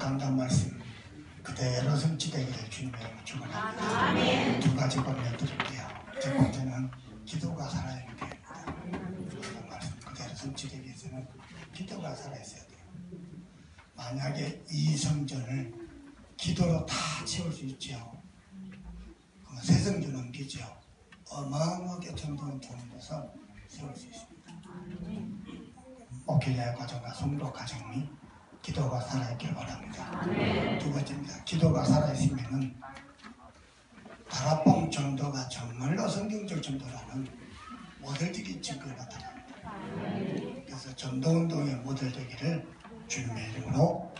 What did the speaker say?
강단 말씀 그대로 성취되기를 주님의 축원합니다. 두 가지 권면 드릴게요. 첫 번째는 기도가 살아야 됩니다. 강단 말씀 그대로 성취되기 위해서는 기도가 살아있어야 돼요. 만약에 이 성전을 기도로 다 채울 수 있죠. 그러면 새 성전 옮기죠. 어마어마하게 정도는 것을 세울 수 있습니다. 목회자의 과정과 성도 과정이 기도가 살아있길 바랍니다. 두 번째입니다. 기도가 살아있으면은 다락봉 정도가 정말로 성경적 정도라는 모델적인 증거가 나타납니다. 그래서 전도운동의 모델되기를 주님의 이름으로